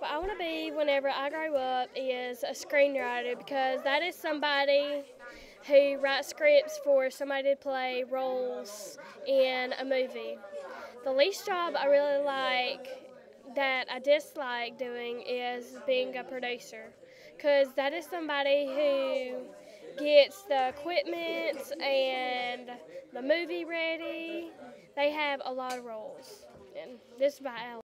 What I want to be whenever I grow up is a screenwriter because that is somebody who writes scripts for somebody to play roles in a movie. The least job I really like that I dislike doing is being a producer because that is somebody who gets the equipment and the movie ready. They have a lot of roles. And this is by Alan.